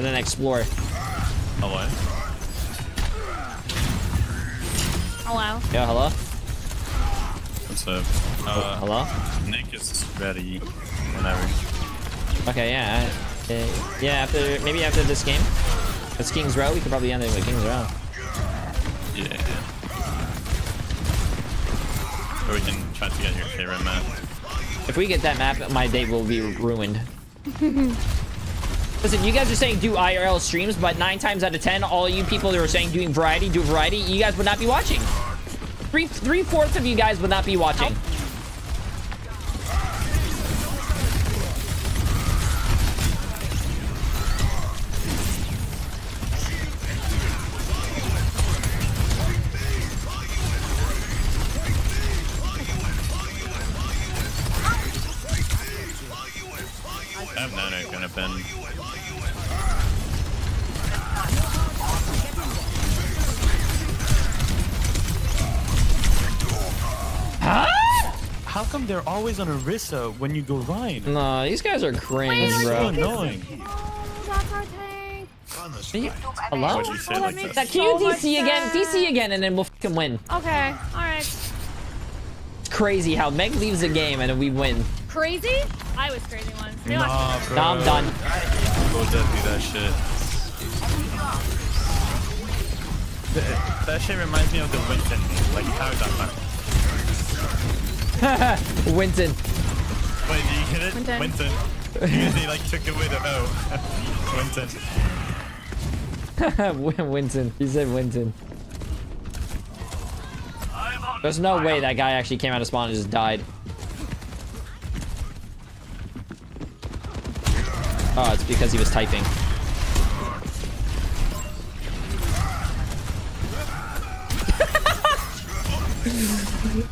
and then explore. Hello. Hello. Yeah, hello? What's up? Uh, Hello? Nick is ready whenever. Okay, yeah. I- uh, yeah, after maybe after this game. It's King's Row. We could probably end it with King's Row. Yeah. Or we can try to get your favorite map. If we get that map, my day will be ruined. Listen, you guys are saying do IRL streams, but nine times out of ten, all you people that are saying doing variety, do variety, you guys would not be watching. Three three fourths of you guys would not be watching. Come they're always on Orisa when you go Rein? Nah, these guys are cringe, So bro. annoying. Oh, that's our thing. Hello? What'd you say Oh, like that this? Can you So DC again? DC again, and then we'll fucking win. Okay. All right. It's crazy how Meg leaves the game and we win. Crazy? I was crazy once. They Nah, bro. Now I'm done. Go Dev do that shit. Th- That shit reminds me of the Winston. Like, how is that fun? Winton. Wait, do you get it? Winston. Winston. Because he like took away the O. Winston. Winton. He said Winton. There's no way that guy actually came out of spawn and just died. Oh, it's because he was typing.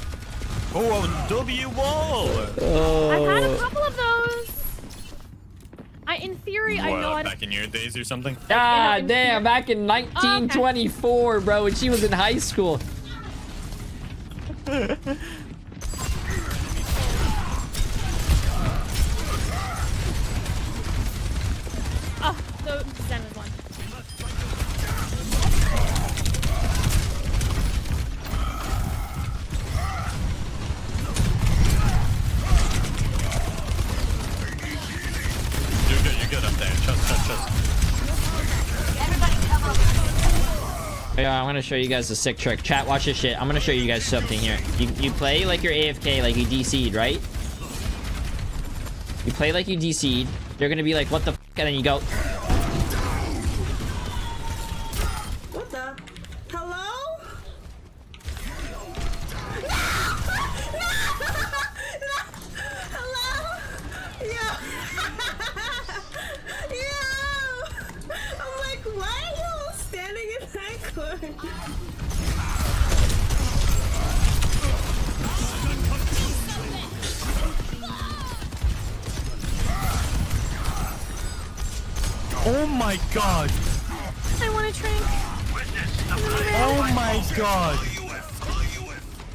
Oh, a W wall! I've had Oh. a couple of those. I, in theory, I know What, I back in your days or something? God damn, back in 1924, bro, when she was in high school. there. I'm gonna show you guys a sick trick. Chat, watch this shit. I'm gonna show you guys something here. You, you play like you're AFK, like you DC'd, right? You play like you DC'd. They're gonna be like, what the f? And then you go, Oh my god. I want to drink. Oh my god.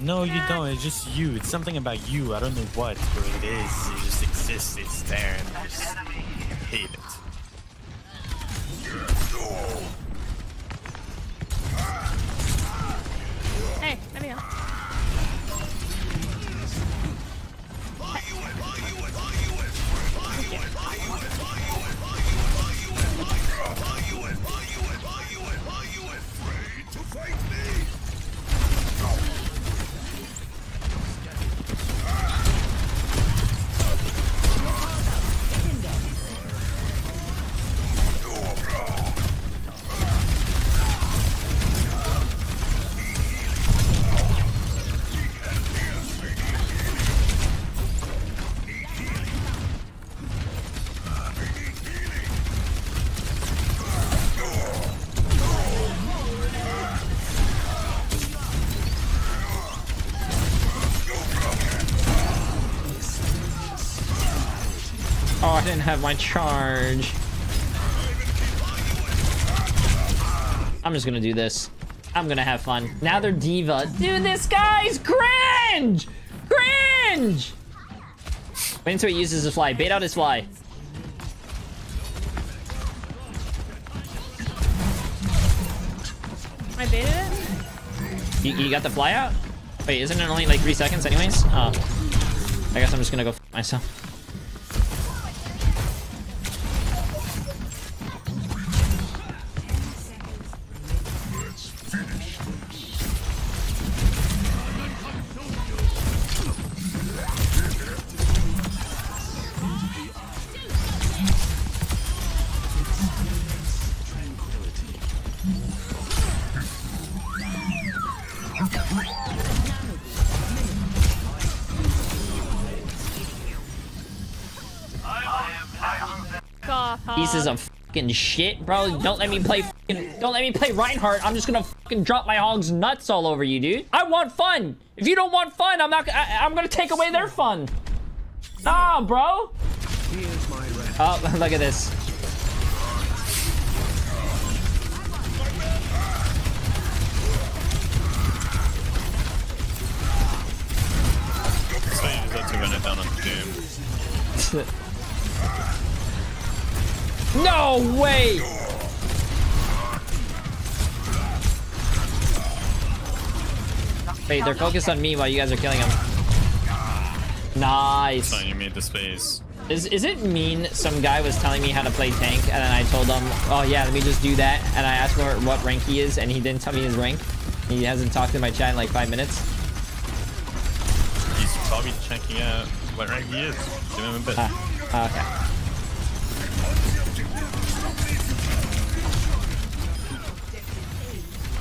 No, you don't. It's just you. It's something about you. I don't know what, but it is. It just exists. It's there, and I just hate it. didn't have my charge. I'm just gonna do this. I'm gonna have fun. Now they're D.Va. Dude, this guy's cringe! Cringe! Wait until he uses his fly. Bait out his fly. I baited it? You, you got the fly out? Wait, isn't it only like three seconds anyways? Oh. I guess I'm just gonna go myself. Pieces of fucking shit, bro. Don't let me play fucking, don't let me play Reinhardt. I'm just gonna fucking drop my hogs nuts all over you, dude. I want fun. If you don't want fun, I'm not, I, I'm gonna take away their fun. Nah, bro. Oh, look at this. So you just have to run it down on the game. No way! Wait, they're focused on me while you guys are killing them. Nice. So you made the space. Is, is it mean some guy was telling me how to play tank and then I told him, oh yeah, let me just do that. And I asked him what rank he is and he didn't tell me his rank. He hasn't talked in my chat in like five minutes. He's probably checking out what rank he is. Give him a bit. Ah, okay.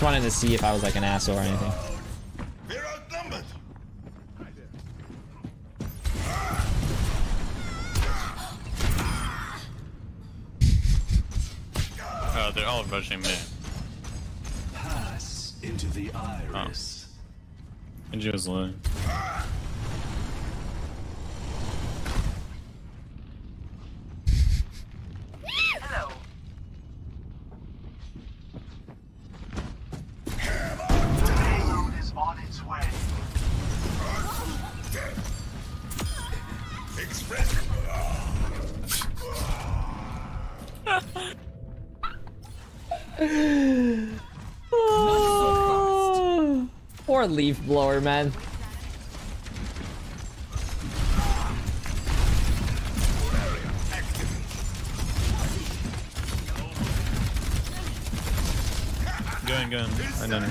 Just wanted to see if I was like an asshole or anything. We're. Oh, they're all rushing me. Pass into the oh. iris. And was low. Poor leaf blower, man. Going, going. I know.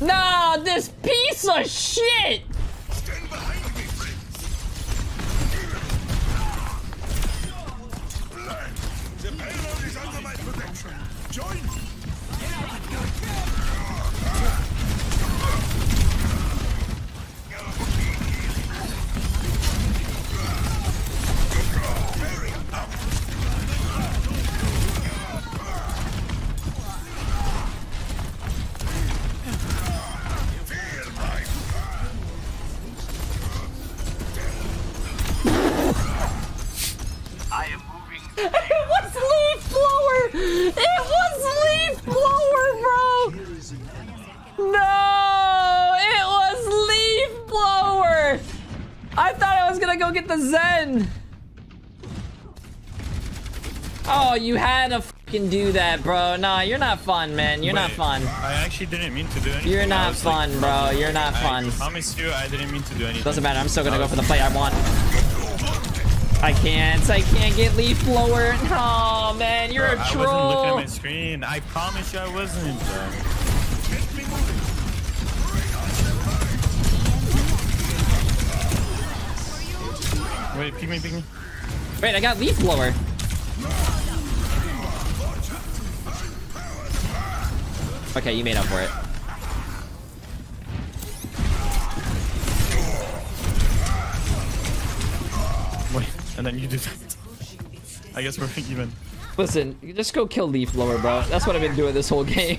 Nah, this piece of shit! I thought I was gonna go get the Zen! Oh, you had to fucking do that, bro. Nah, you're not fun, man. You're not fun. I actually didn't mean to do anything. You're not was, like, fun, bro. You're not I fun. I promise you, I didn't mean to do anything. Doesn't matter. I'm still gonna go for the play I want. I can't. I can't get leaf blower. Oh man, you're a troll. I wasn't looking at my screen. I promise you, I wasn't. Wait, pick me, pick me. Wait, I got leaf blower. Okay, you made up for it. Wait, and then you do that. I guess we're even. Listen, just go kill leaf blower, bro. That's what I've been doing this whole game.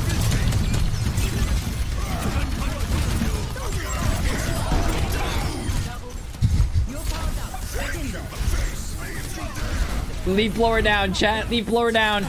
Leaf blower down, chat. Leaf blower down.